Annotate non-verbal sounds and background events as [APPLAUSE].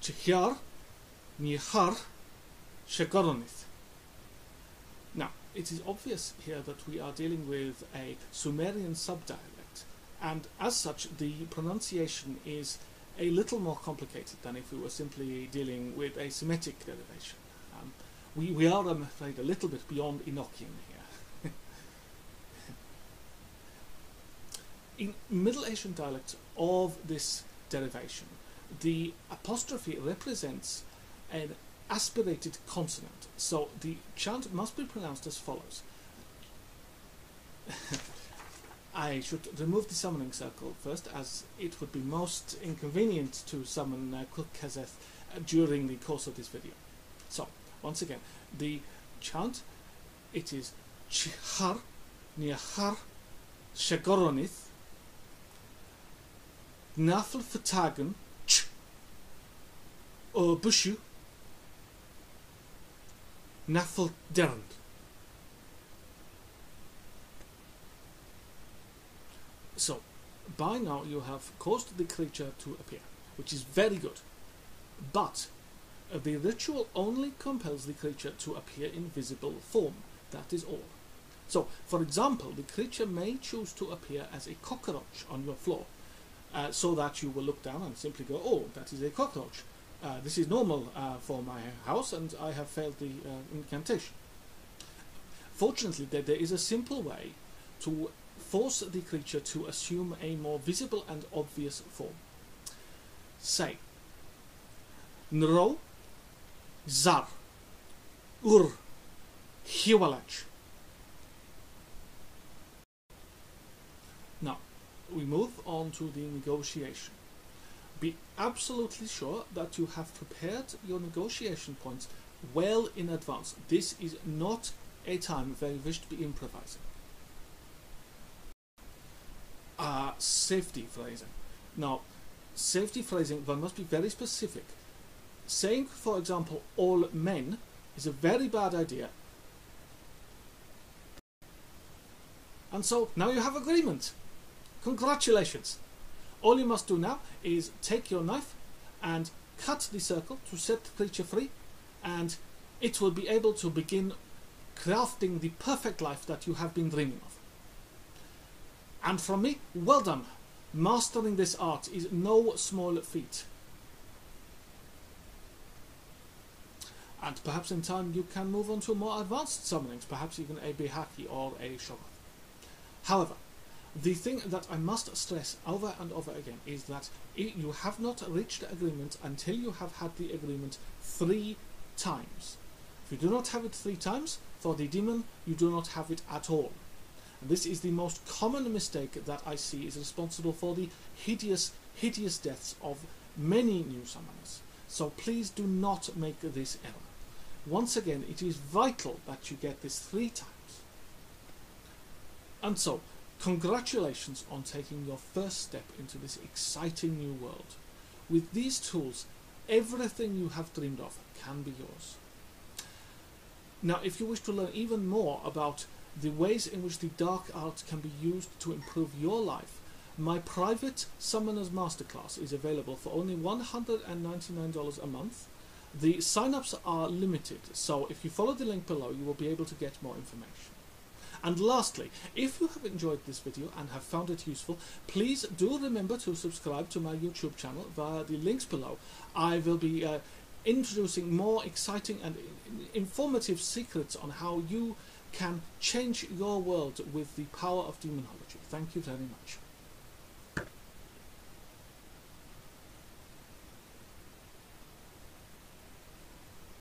Chihyar, Nihar, Shegoronith. Now, it is obvious here that we are dealing with a Sumerian subdialect, and as such, the pronunciation is a little more complicated than if we were simply dealing with a Semitic derivation. Um, we, we are, I'm afraid, a little bit beyond Enochian here. [LAUGHS] In Middle Asian dialects of this derivation, the apostrophe represents an aspirated consonant. So the chant must be pronounced as follows. [LAUGHS] I should remove the summoning circle first, as it would be most inconvenient to summon uh, uh, during the course of this video. So, once again, the chant, it is Chihar, Niachar, Shagoronith, Nafel Vertagen, Ch, Bushu, Nafel Dernd. So, by now you have caused the creature to appear, which is very good. But uh, the ritual only compels the creature to appear in visible form. That is all. So, for example, the creature may choose to appear as a cockroach on your floor, uh, so that you will look down and simply go, oh, that is a cockroach. Uh, this is normal uh, for my house, and I have failed the uh, incantation. Fortunately, there, there is a simple way to force the creature to assume a more visible and obvious form. Say, Nro, Zar, Ur, Hiwalach. Now, we move on to the negotiation. Be absolutely sure that you have prepared your negotiation points well in advance. This is not a time where you wish to be improvising. Uh, safety phrasing. Now, safety phrasing, one must be very specific. Saying, for example, all men is a very bad idea. And so now you have agreement. Congratulations. All you must do now is take your knife and cut the circle to set the creature free and it will be able to begin crafting the perfect life that you have been dreaming of. And from me, well done. Mastering this art is no small feat. And perhaps in time you can move on to more advanced summonings, perhaps even a Byakhee or a Shoggoth. However, the thing that I must stress over and over again is that you have not reached agreement until you have had the agreement three times. If you do not have it three times, for the demon, you do not have it at all. And this is the most common mistake that I see is responsible for the hideous, hideous deaths of many new summoners. So please do not make this error. Once again, it is vital that you get this three times. And so, Congratulations on taking your first step into this exciting new world. With these tools, everything you have dreamed of can be yours. Now, if you wish to learn even more about the ways in which the dark arts can be used to improve your life, my private Summoners Masterclass is available for only $199 a month. The sign-ups are limited, so if you follow the link below, you will be able to get more information. And lastly, if you have enjoyed this video and have found it useful, please do remember to subscribe to my YouTube channel via the links below. I will be uh, introducing more exciting and informative secrets on how you can change your world with the power of demonology. Thank you very much.